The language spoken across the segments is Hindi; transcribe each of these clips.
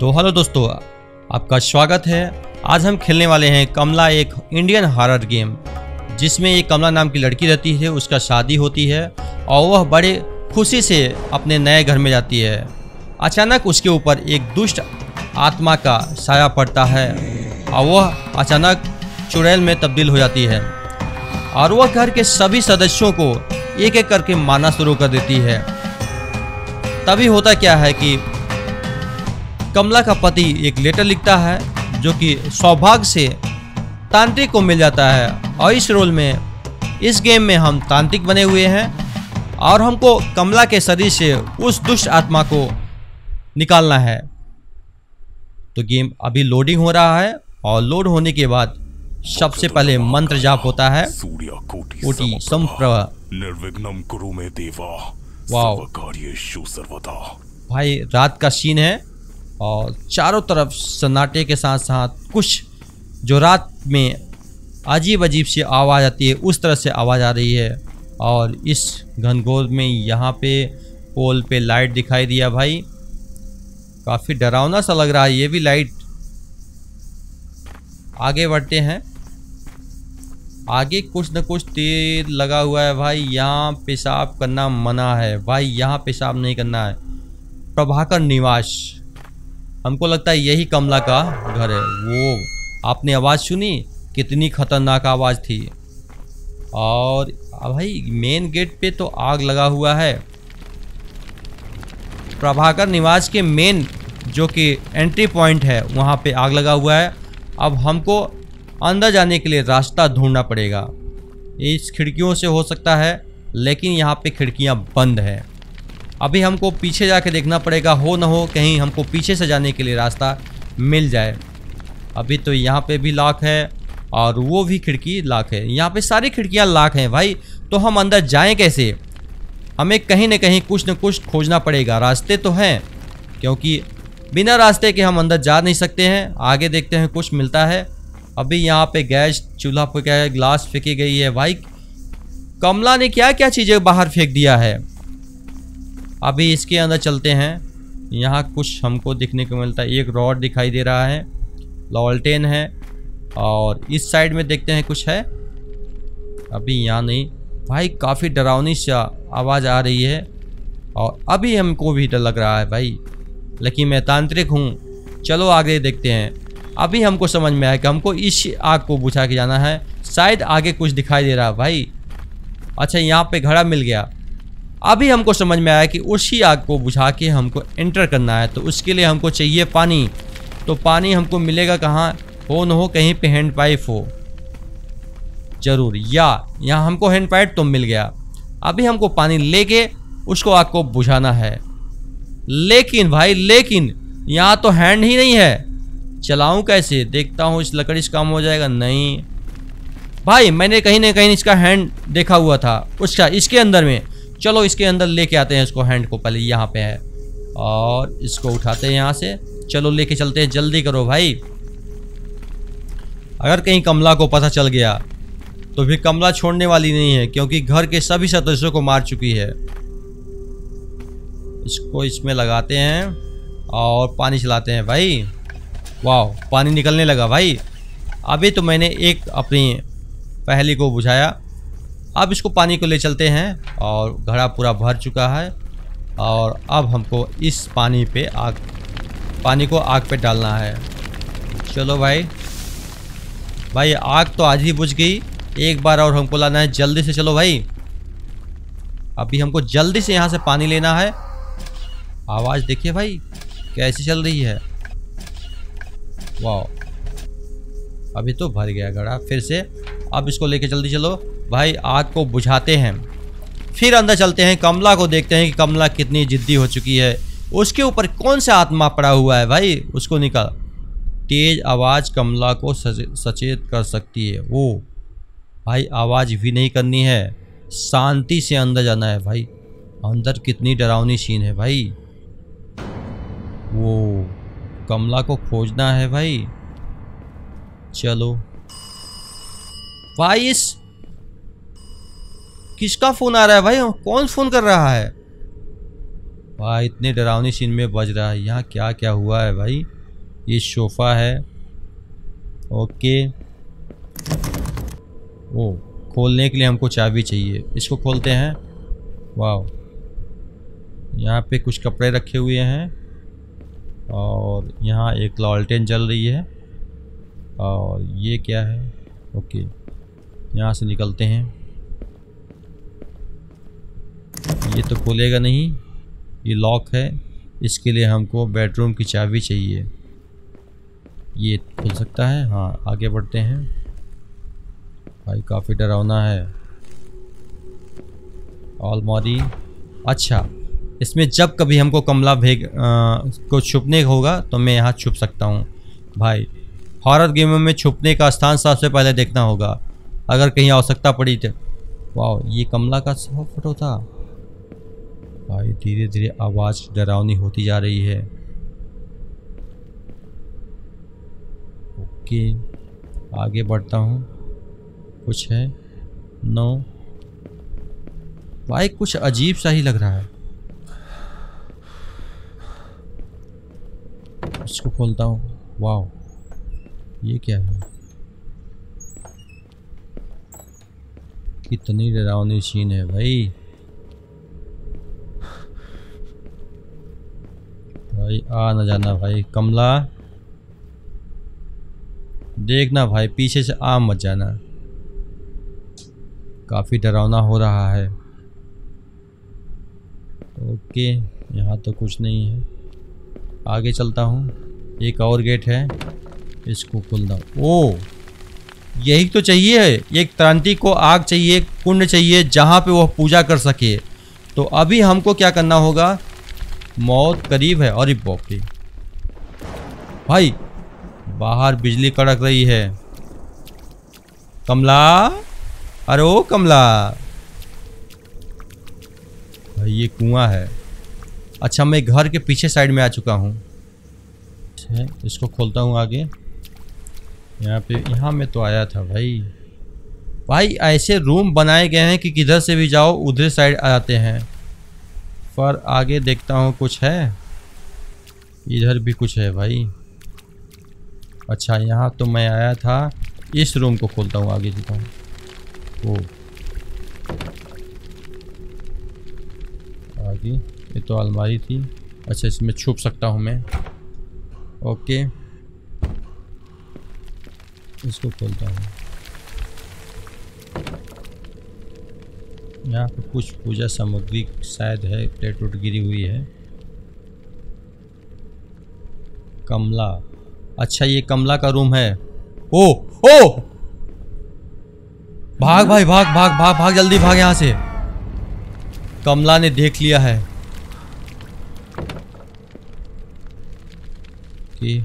तो हेलो दोस्तों, आपका स्वागत है। आज हम खेलने वाले हैं कमला एक इंडियन हॉरर गेम, जिसमें एक कमला नाम की लड़की रहती है, उसका शादी होती है और वह बड़े खुशी से अपने नए घर में जाती है। अचानक उसके ऊपर एक दुष्ट आत्मा का साया पड़ता है और वह अचानक चुड़ैल में तब्दील हो जाती है और वह घर के सभी सदस्यों को एक एक करके मारना शुरू कर देती है। तभी होता क्या है कि कमला का पति एक लेटर लिखता है जो कि सौभाग्य से तांत्रिक को मिल जाता है। और इस रोल में इस गेम में हम तांत्रिक बने हुए हैं और हमको कमला के शरीर से उस दुष्ट आत्मा को निकालना है। तो गेम अभी लोडिंग हो रहा है और लोड होने के बाद सबसे पहले मंत्र जाप होता है सूर्यकोटि कोटि संप्रभ। निर्विघ्नं कुरु मे देवा। भाई रात का सीन है और चारों तरफ़ सन्नाटे के साथ साथ कुछ जो रात में अजीब अजीब सी आवाज़ आती है, उस तरह से आवाज़ आ रही है। और इस घनघोर में यहाँ पे पोल पे लाइट दिखाई दिया भाई। काफ़ी डरावना सा लग रहा है, ये भी लाइट। आगे बढ़ते हैं। आगे कुछ न कुछ तेल लगा हुआ है भाई, यहाँ पेशाब करना मना है। भाई, यहाँ पेशाब नहीं करना है। प्रभाकर निवास। हमको लगता है यही कमला का घर है। वो आपने आवाज़ सुनी? कितनी खतरनाक आवाज़ थी। और भाई मेन गेट पे तो आग लगा हुआ है। प्रभाकर निवास के मेन जो कि एंट्री पॉइंट है, वहाँ पे आग लगा हुआ है। अब हमको अंदर जाने के लिए रास्ता ढूंढना पड़ेगा। इस खिड़कियों से हो सकता है, लेकिन यहाँ पे खिड़कियाँ बंद है। अभी हमको पीछे जाके देखना पड़ेगा, हो ना हो, कहीं हमको पीछे से जाने के लिए रास्ता मिल जाए। अभी तो यहाँ पे भी लॉक है और वो भी खिड़की लॉक है। यहाँ पे सारी खिड़कियाँ लॉक हैं भाई तो हम अंदर जाएँ कैसे? हमें कहीं ना कहीं कुछ न कुछ खोजना पड़ेगा। रास्ते तो हैं, क्योंकि बिना रास्ते के हम अंदर जा नहीं सकते हैं। आगे देखते हैं कुछ मिलता है। अभी यहाँ पे गैस चूल्हा क्या है, ग्लास फेंकी गई है। भाई, कमला ने क्या क्या चीज़ें बाहर फेंक दिया है? अभी इसके अंदर चलते हैं। यहाँ कुछ हमको देखने को मिलता है। एक रॉड दिखाई दे रहा है। लॉल्टेन है। और इस साइड में देखते हैं कुछ है। अभी यहाँ नहीं। भाई, काफ़ी डरावनी सा आवाज़ आ रही है। और अभी हमको भी डर लग रहा है भाई। लेकिन मैं तांत्रिक हूँ। चलो आगे देखते हैं। अभी हमको समझ में आया कि हमको इस आग को बुझा के जाना है। शायद आगे कुछ दिखाई दे रहा है भाई। अच्छा यहाँ पे घड़ा मिल गया। अभी हमको समझ में आया कि उसी आग को बुझा के हमको एंटर करना है तो उसके लिए हमको चाहिए पानी। तो पानी हमको मिलेगा कहाँ? हो न हो, कहीं पे हैंड पाइप हो। ज़रूर, या, यहाँ हमको हैंड पाइप तो मिल गया। अभी हमको पानी लेके उसको आग को बुझाना है। लेकिन भाई, लेकिन, यहाँ तो हैंड ही नहीं है। चलाऊं कैसे? देखता हूँ इस लकड़ी से काम हो जाएगा। नहीं। भाई, मैंने कहीं ना कहीं इसका हैंड देखा हुआ था, उसका, इसके अंदर में। चलो इसके अंदर लेके आते हैं इसको हैंड को, पहले यहाँ पे है। और इसको उठाते हैं यहाँ से। चलो लेके चलते हैं, जल्दी करो भाई। अगर कहीं कमला को पता चल गया तो फिर कमला छोड़ने वाली नहीं है, क्योंकि घर के सभी सदस्यों को मार चुकी है। इसको इसमें लगाते हैं और पानी चलाते हैं भाई। वाह पानी निकलने लगा भाई। अभी तो मैंने एक अपनी पहली को बुझाया। अब इसको पानी को ले चलते हैं और घड़ा पूरा भर चुका है और अब हमको इस पानी पे आग, पानी को आग पे डालना है। चलो भाई। भाई, आग तो आज ही बुझ गई। एक बार और हमको लाना है, जल्दी से चलो भाई। अभी हमको जल्दी से यहाँ से पानी लेना है। आवाज़ देखिए भाई, कैसी चल रही है। वाह अभी तो भर गया घड़ा, फिर से। अब इसको लेके जल्दी चलो। भाई आग को बुझाते हैं। फिर अंदर चलते हैं, कमला को देखते हैं कि कमला कितनी जिद्दी हो चुकी है। उसके ऊपर कौन सा आत्मा पड़ा हुआ है भाई? उसको निकाल। तेज आवाज़ कमला को सचेत कर सकती है। वो, भाई आवाज़ भी नहीं करनी है। शांति से अंदर जाना है भाई। अंदर कितनी डरावनी सीन है भाई। वो, कमला को खोजना है भाई। चलो। भाई इस किसका फ़ोन आ रहा है भाई? कौन फ़ोन कर रहा है? भाई, इतने डरावनी सीन में बज रहा है। यहाँ क्या क्या हुआ है भाई? ये सोफ़ा है। ओके ओ, खोलने के लिए हमको चाबी चाहिए। इसको खोलते हैं। वाह यहाँ पे कुछ कपड़े रखे हुए हैं। और यहाँ एक लॉल्टेन जल रही है। और ये क्या है? ओके यहाँ से निकलते हैं। ये तो खोलेगा नहीं। ये लॉक है। इसके लिए हमको बेडरूम की चाबी चाहिए। ये खुल सकता है? हाँ आगे बढ़ते हैं। भाई, काफ़ी डरावना है। अलमारी। अच्छा इसमें जब कभी हमको कमला भेग को छुपने होगा तो मैं यहाँ छुप सकता हूँ। भाई हॉरर गेमों में छुपने का स्थान सबसे पहले देखना होगा। अगर कहीं आवश्यकता पड़ी तो। वाह ये कमला का फ़ोटो था। भाई धीरे धीरे आवाज़ डरावनी होती जा रही है। ओके, आगे बढ़ता हूँ। कुछ है? नो। भाई, कुछ अजीब सा ही लग रहा है। इसको खोलता हूँ। वाह ये क्या है? कितनी डरावनी सीन है भाई। आ न जाना भाई, कमला। देखना भाई, पीछे से आ मत जाना। काफ़ी डरावना हो रहा है। ओके, यहाँ तो कुछ नहीं है। आगे चलता हूँ। एक और गेट है। इसको खोल दो ओ, यही तो चाहिए एक क्रांति को आग चाहिए, कुंड चाहिए, जहाँ पे वह पूजा कर सके। तो अभी हमको क्या करना होगा? मौत करीब है और बॉपरी भाई, बाहर बिजली कड़क रही है। कमला? अरे ओ कमला। भाई, ये कुआँ है। अच्छा मैं घर के पीछे साइड में आ चुका हूँ। इसको खोलता हूँ आगे। यहाँ पे, यहाँ में तो आया था भाई। भाई, ऐसे रूम बनाए गए हैं कि किधर से भी जाओ, उधर साइड आ जाते हैं। पर आगे देखता हूँ कुछ है। इधर भी कुछ है भाई। अच्छा यहाँ तो मैं आया था। इस रूम को खोलता हूँ, आगे जीता हूँ। ओ। आगे, ये तो अलमारी थी। अच्छा इसमें छुप सकता हूँ मैं। ओके। इसको खोलता हूँ। यहाँ पे कुछ पूजा सामग्री शायद है, प्लेट उट गिरी हुई है। कमला। अच्छा ये कमला का रूम है। ओ ओ! भाग भाई, भाग भाग भाग भाग, जल्दी भाग यहाँ से। कमला ने देख लिया है कि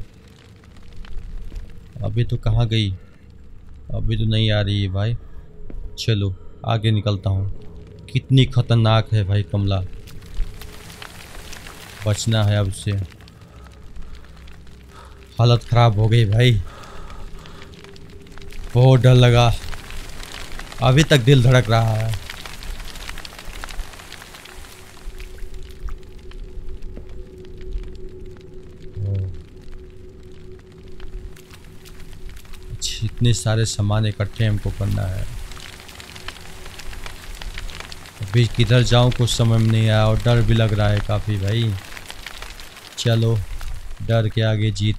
अभी तो कहाँ गई? अभी तो नहीं आ रही है भाई। चलो, आगे निकलता हूँ। कितनी खतरनाक है भाई कमला। बचना है अब से हालत ख़राब हो गई भाई। बहुत डर लगा। अभी तक दिल धड़क रहा है। इतने सारे सामान इकट्ठे हमको करना है। अभी किधर जाऊँ, कुछ समझ में नहीं आया और डर भी लग रहा है काफ़ी भाई। चलो, डर के आगे जीत।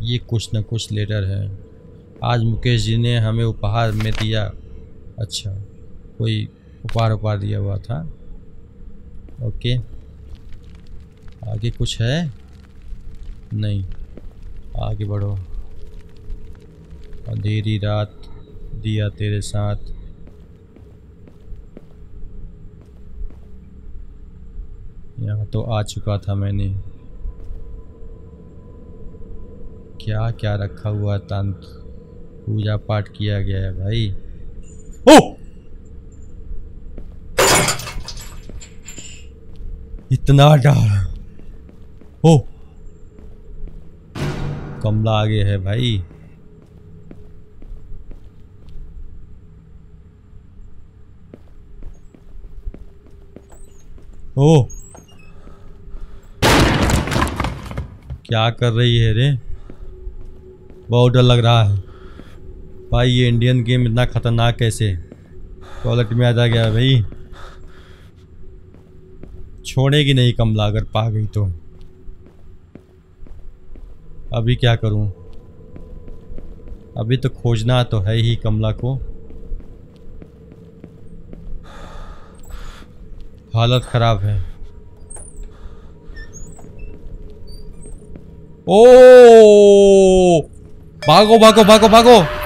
ये कुछ ना कुछ लेटर है। आज मुकेश जी ने हमें उपहार में दिया। अच्छा कोई उपहार उपहार दिया हुआ था? ओके। आगे कुछ है? नहीं। आगे बढ़ो। अंधेरी रात दिया तेरे साथ। यहाँ तो आ चुका था मैंने। क्या क्या रखा हुआ तंत्र पूजा पाठ किया गया है भाई। ओ! इतना डर। ओ! कमला आगे है भाई। ओ। क्या कर रही है रे? बहुत डर लग रहा है। भाई, ये इंडियन गेम इतना खतरनाक कैसे? टॉयलेट में आ जा गया भाई। छोड़ेगी नहीं कमला अगर पा गई तो। अभी क्या करूँ? अभी तो खोजना तो है ही कमला को। हालत खराब है। ओ! भागो भागो भागो भागो।